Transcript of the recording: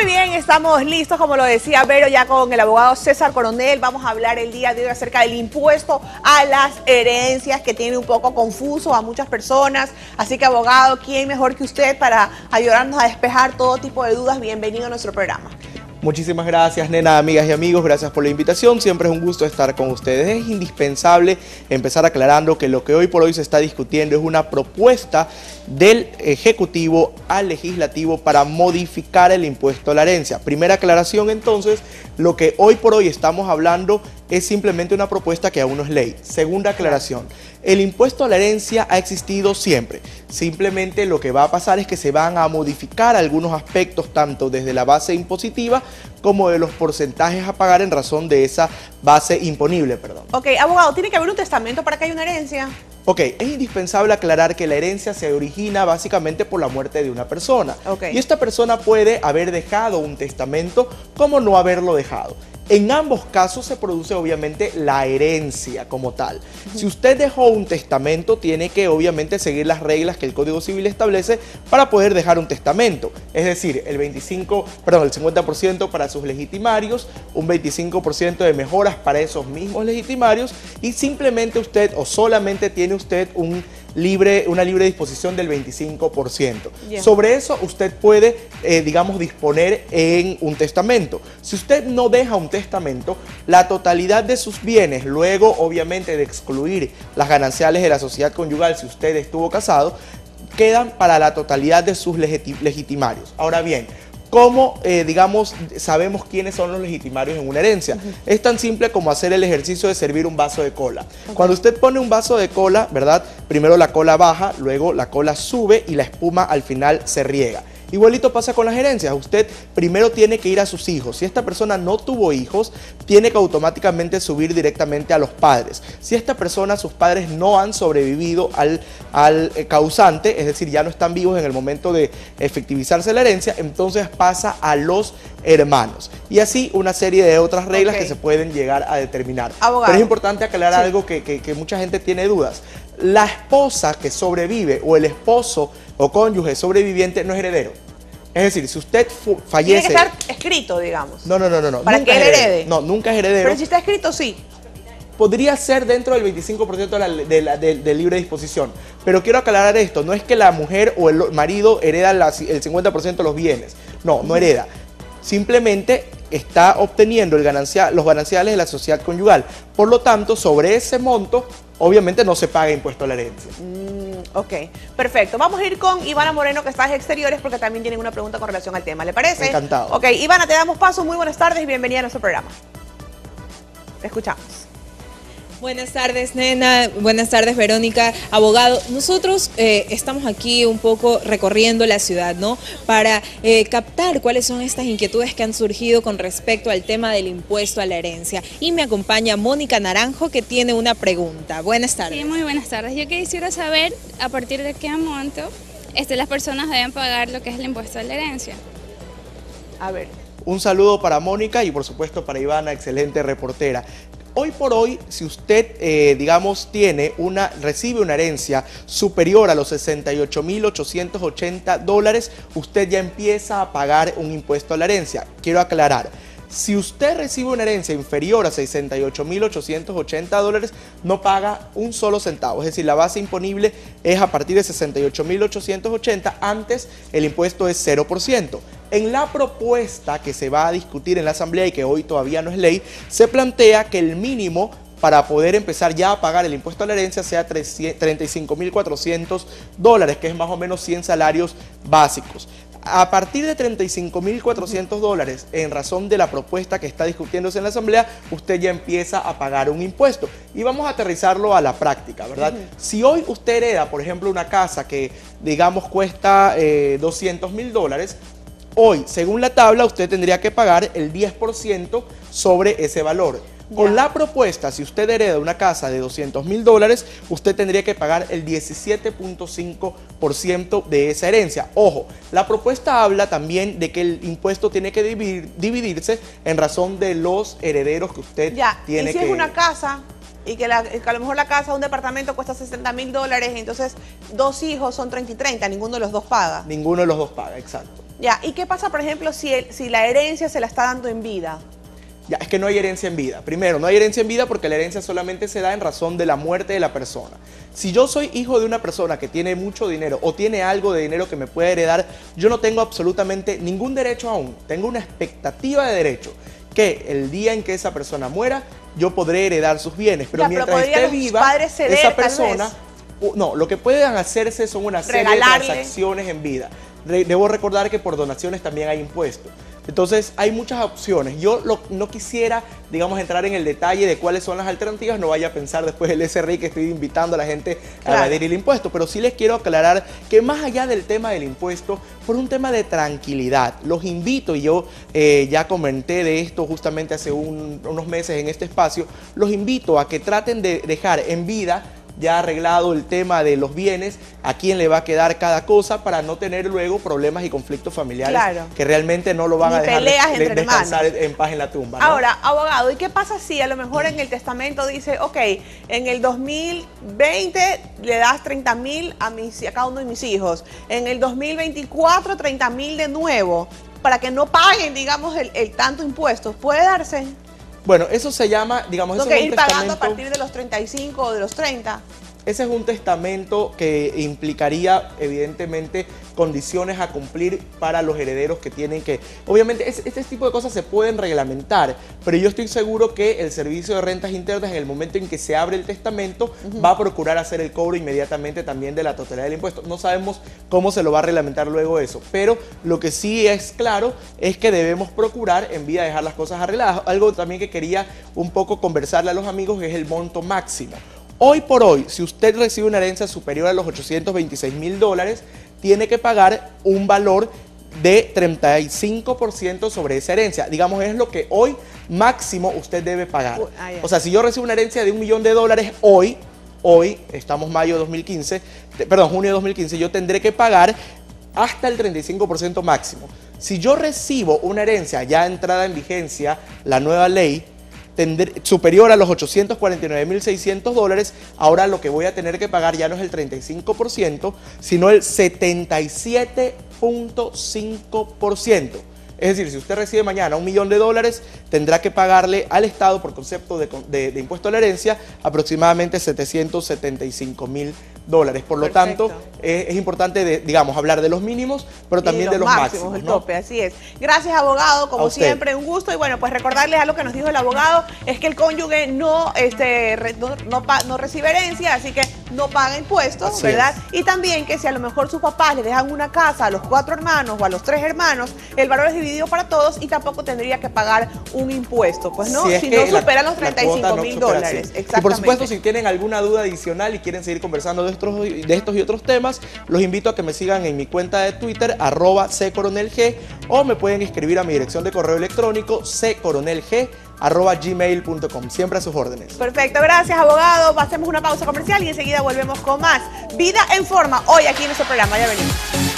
Muy bien, estamos listos, como lo decía Vero, ya con el abogado César Coronel. Vamos a hablar el día de hoy acerca del impuesto a las herencias que tiene un poco confuso a muchas personas. Así que, abogado, ¿quién mejor que usted para ayudarnos a despejar todo tipo de dudas? Bienvenido a nuestro programa. Muchísimas gracias, nena, amigas y amigos. Gracias por la invitación. Siempre es un gusto estar con ustedes. Es indispensable empezar aclarando que lo que hoy por hoy se está discutiendo es una propuesta del Ejecutivo al Legislativo para modificar el impuesto a la herencia. Primera aclaración entonces, lo que hoy por hoy estamos hablando es simplemente una propuesta que aún no es ley. Segunda aclaración, el impuesto a la herencia ha existido siempre. Simplemente lo que va a pasar es que se van a modificar algunos aspectos tanto desde la base impositiva como de los porcentajes a pagar en razón de esa base imponible. Perdón. Ok, abogado, ¿tiene que haber un testamento para que haya una herencia? Ok, es indispensable aclarar que la herencia se origina básicamente por la muerte de una persona. Y esta persona puede haber dejado un testamento como no haberlo dejado. En ambos casos se produce obviamente la herencia como tal. Si usted dejó un testamento, tiene que obviamente seguir las reglas que el Código Civil establece para poder dejar un testamento. Es decir, el 25, perdón, el 50% para sus legitimarios, un 25% de mejoras para esos mismos legitimarios y simplemente usted o solamente tiene usted un libre, una libre disposición del 25%. Sobre eso usted puede, eh, digamos, disponer en un testamento. Si usted no deja un testamento, la totalidad de sus bienes, luego obviamente de excluir las gananciales de la sociedad conyugal si usted estuvo casado, quedan para la totalidad de sus legitimarios. Ahora bien, ¿Cómo, eh, digamos, sabemos quiénes son los legitimarios en una herencia? Es tan simple como hacer el ejercicio de servir un vaso de cola. Cuando usted pone un vaso de cola, ¿verdad? Primero la cola baja, luego la cola sube y la espuma al final se riega. Igualito pasa con las herencias. Usted primero tiene que ir a sus hijos. Si esta persona no tuvo hijos, tiene que automáticamente subir directamente a los padres. Si esta persona, sus padres no han sobrevivido al, al eh, causante, es decir, ya no están vivos en el momento de efectivizarse la herencia, entonces pasa a los hermanos. Y así una serie de otras reglas que se pueden llegar a determinar. Pero es importante aclarar algo que, que mucha gente tiene dudas. La esposa que sobrevive o el esposo o cónyuge sobreviviente no es heredero. Es decir, si usted fallece... Tiene que estar escrito, digamos. No, no, no, no. Para que él herede. No, nunca es heredero. Pero si está escrito, sí. Podría ser dentro del 25% de la, de, libre disposición. Pero quiero aclarar esto, no es que la mujer o el marido hereda el 50% de los bienes. No, no hereda. Simplemente está obteniendo el ganancia, los gananciales de la sociedad conyugal. Por lo tanto, sobre ese monto, obviamente no se paga impuesto a la herencia. Mm, ok, perfecto. Vamos a ir con Ivana Moreno, que está en exteriores, porque también tienen una pregunta con relación al tema. ¿Le parece? Encantado. Ok, Ivana, te damos paso. Muy buenas tardes y bienvenida a nuestro programa. Te escuchamos. Buenas tardes, nena. Buenas tardes, Verónica. Abogado, nosotros eh, estamos aquí un poco recorriendo la ciudad, ¿no? Para eh, captar cuáles son estas inquietudes que han surgido con respecto al tema del impuesto a la herencia. Y me acompaña Mónica Naranjo, que tiene una pregunta. Buenas tardes. Sí, muy buenas tardes. Yo quisiera saber a partir de qué monto este, las personas deben pagar lo que es el impuesto a la herencia. A ver. Un saludo para Mónica y por supuesto para Ivana, excelente reportera. Hoy por hoy, si usted, eh, digamos, tiene una, recibe una herencia superior a los 68.880 dólares, usted ya empieza a pagar un impuesto a la herencia. Quiero aclarar, si usted recibe una herencia inferior a 68.880 dólares, no paga un solo centavo. Es decir, la base imponible es a partir de 68.880. Antes el impuesto es 0%. En la propuesta que se va a discutir en la Asamblea y que hoy todavía no es ley, se plantea que el mínimo para poder empezar ya a pagar el impuesto a la herencia sea 35.400 dólares, que es más o menos 100 salarios básicos. A partir de 35.400 dólares, en razón de la propuesta que está discutiéndose en la Asamblea, usted ya empieza a pagar un impuesto. Y vamos a aterrizarlo a la práctica, ¿verdad? Si hoy usted hereda, por ejemplo, una casa que, digamos, cuesta 200 eh, mil dólares, hoy, según la tabla, usted tendría que pagar el 10% sobre ese valor. Con la propuesta, si usted hereda una casa de 200 mil dólares, usted tendría que pagar el 17.5% de esa herencia. Ojo, la propuesta habla también de que el impuesto tiene que dividirse en razón de los herederos que usted ya. tiene ¿Y si es una casa y que, a lo mejor la casa, un departamento cuesta 60 mil dólares, entonces dos hijos son 30 y 30, ninguno de los dos paga. Ninguno de los dos paga, exacto. Ya, ¿y qué pasa, por ejemplo, si, si la herencia se la está dando en vida? Ya, es que no hay herencia en vida. Primero, no hay herencia en vida porque la herencia solamente se da en razón de la muerte de la persona. Si yo soy hijo de una persona que tiene mucho dinero o tiene algo de dinero que me puede heredar, yo no tengo absolutamente ningún derecho aún. Tengo una expectativa de derecho que el día en que esa persona muera, yo podré heredar sus bienes. Pero mientras esté viva, esa persona... No, lo que pueden hacerse son una serie de transacciones en vida. Debo recordar que por donaciones también hay impuestos. Entonces hay muchas opciones. Yo no quisiera, digamos, entrar en el detalle de cuáles son las alternativas, no vaya a pensar después el SRI que estoy invitando a la gente a evadir el impuesto, pero sí les quiero aclarar que más allá del tema del impuesto, por un tema de tranquilidad, los invito, y yo eh, ya comenté de esto justamente hace unos meses en este espacio, los invito a que traten de dejar en vida ya arreglado el tema de los bienes, a quién le va a quedar cada cosa para no tener luego problemas y conflictos familiares que realmente no lo van a dejar descansar en paz en la tumba. Ahora, abogado, ¿y qué pasa si a lo mejor en el testamento dice, ok, en el 2020 le das 30 mil a, a cada uno de mis hijos, en el 2024 30 mil de nuevo, para que no paguen, digamos, el, el tanto impuestos? ¿Puede darse? Bueno, eso se llama, digamos, eso que ir pagando a partir de los 35 o de los 30. Ese es un testamento que implicaría, evidentemente, condiciones a cumplir para los herederos que tienen que... Obviamente, este tipo de cosas se pueden reglamentar, pero yo estoy seguro que el Servicio de Rentas Internas, en el momento en que se abre el testamento, va a procurar hacer el cobro inmediatamente también de la totalidad del impuesto. No sabemos cómo se lo va a reglamentar luego eso, pero lo que sí es claro es que debemos procurar en vía de dejar las cosas arregladas. Algo también que quería un poco conversarle a los amigos es el monto máximo. Hoy por hoy, si usted recibe una herencia superior a los 826 mil dólares, tiene que pagar un valor de 35% sobre esa herencia. Digamos, es lo que hoy máximo usted debe pagar. O sea, si yo recibo una herencia de un millón de dólares hoy, hoy, estamos mayo de 2015, perdón, junio de 2015, yo tendré que pagar hasta el 35% máximo. Si yo recibo una herencia ya entrada en vigencia, la nueva ley, superior a los 849.600 dólares, ahora lo que voy a tener que pagar ya no es el 35%, sino el 77.5%. Es decir, si usted recibe mañana un millón de dólares, tendrá que pagarle al Estado por concepto de, impuesto a la herencia aproximadamente 775 mil dólares. Por lo tanto, es, importante, digamos, hablar de los mínimos, pero también de los máximos. el tope, así es. Gracias, abogado. Como siempre, un gusto. Y bueno, pues recordarles algo que nos dijo el abogado, es que el cónyuge no, este, no, recibe herencia, así que no paga impuestos, ¿verdad? Y también que si a lo mejor sus papás le dejan una casa a los cuatro hermanos o a los tres hermanos, el valor es dividido para todos y tampoco tendría que pagar un impuesto. Pues no, si, no superan los 35 mil dólares. Y por supuesto, si tienen alguna duda adicional y quieren seguir conversando de estos, de estos y otros temas, los invito a que me sigan en mi cuenta de Twitter, arroba ccoronelg, o me pueden escribir a mi dirección de correo electrónico ccoronelg arroba gmail.com. Siempre a sus órdenes. Perfecto, gracias abogado. Pasemos una pausa comercial y enseguida volvemos con más Vida en Forma hoy aquí en nuestro programa. Ya venimos.